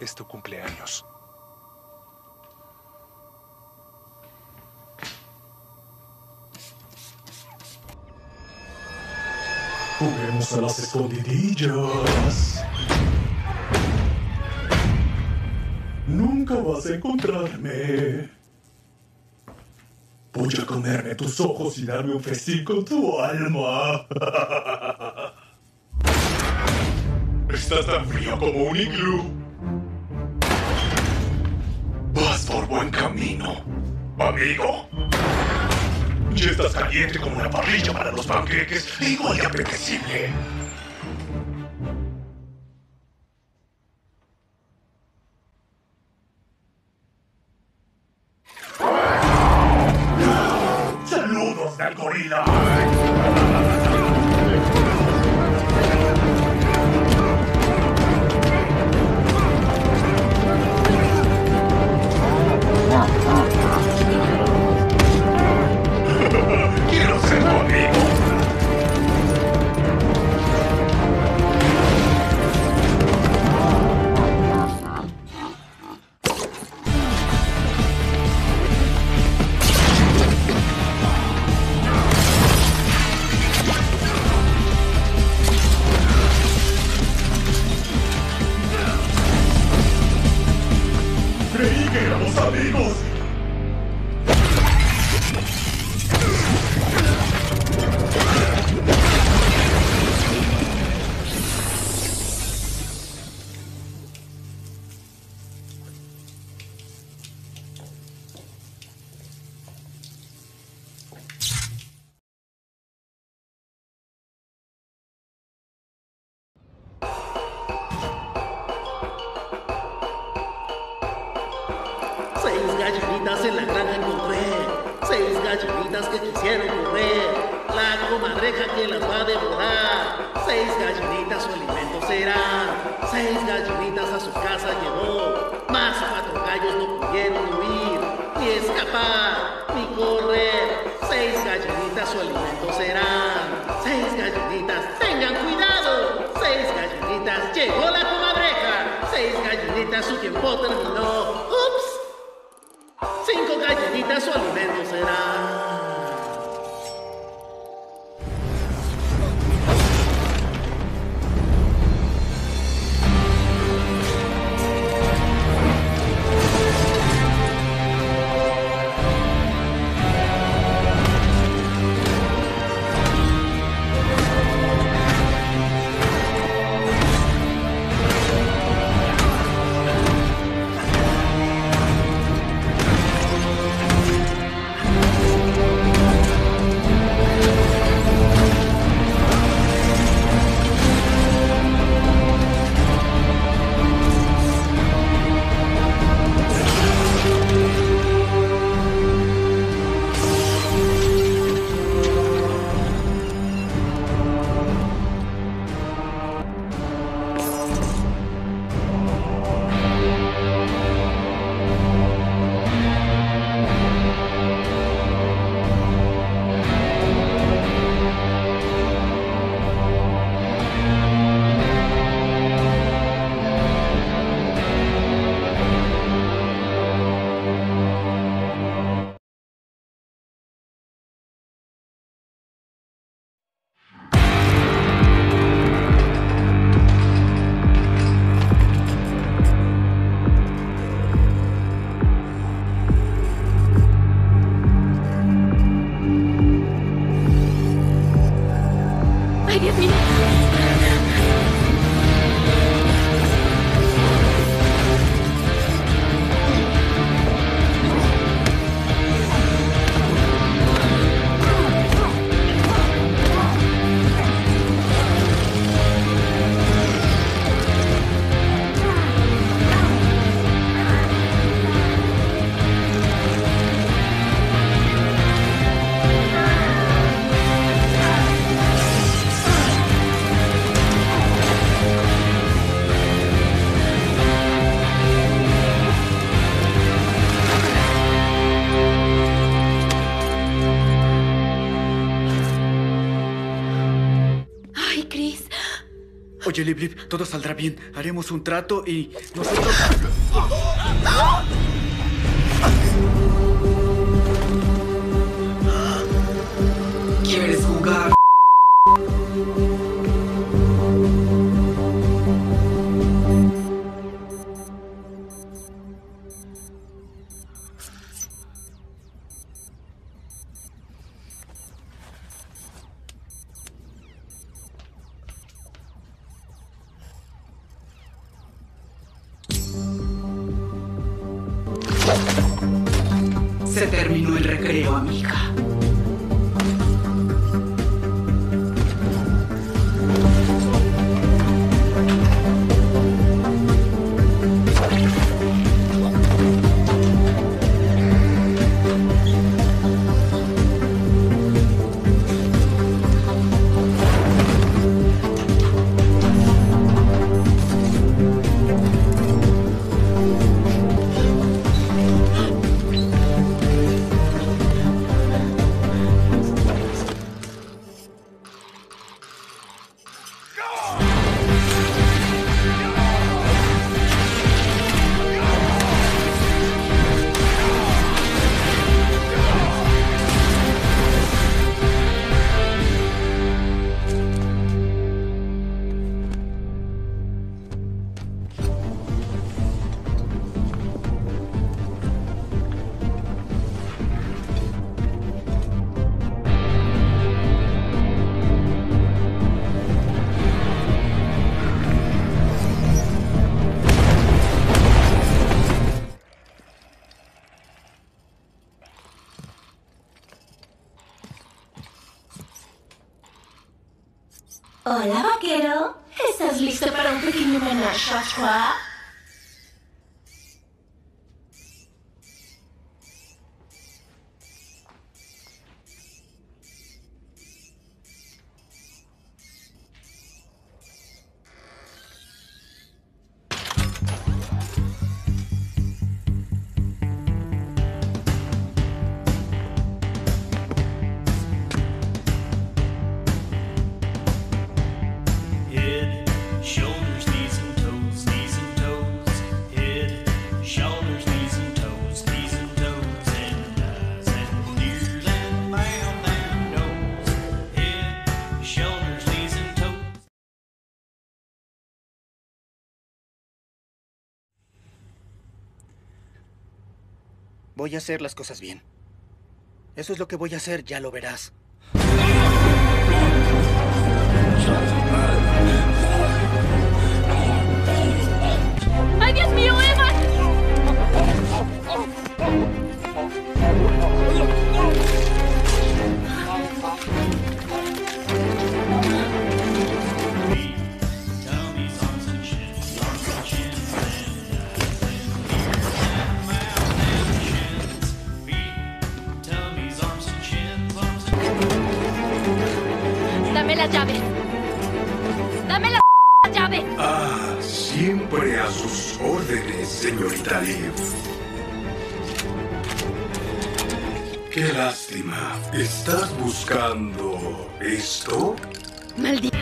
Es tu cumpleaños. Juguemos a las escondidillas. Nunca vas a encontrarme. Voy a comerme tus ojos y darme un festín con tu alma. Estás tan frío como un iglú. Vas por buen camino, amigo. Ya estás caliente como una parrilla para los panqueques, igual de apetecible. storyline. Que quisieron correr, la comadreja que las va a devorar, seis gallinitas su alimento será, seis gallinitas a su casa llevó, más cuatro gallos no pudieron huir, ni escapar, ni correr, seis gallinitas su alimento serán, seis gallinitas, tengan cuidado, seis gallinitas, llegó la comadreja, seis gallinitas su tiempo terminó, ups. Cinco gallinitas su alimento será. me. Oye, Lip Lip, todo saldrá bien. Haremos un trato y nosotros... Se terminó el recreo, amiga. ¿estás lista para um pequeno menage a toi? Voy a hacer las cosas bien. Eso es lo que voy a hacer, ya lo verás. Siempre a sus órdenes, señorita Liv. Qué lástima. ¿Estás buscando esto? Maldita.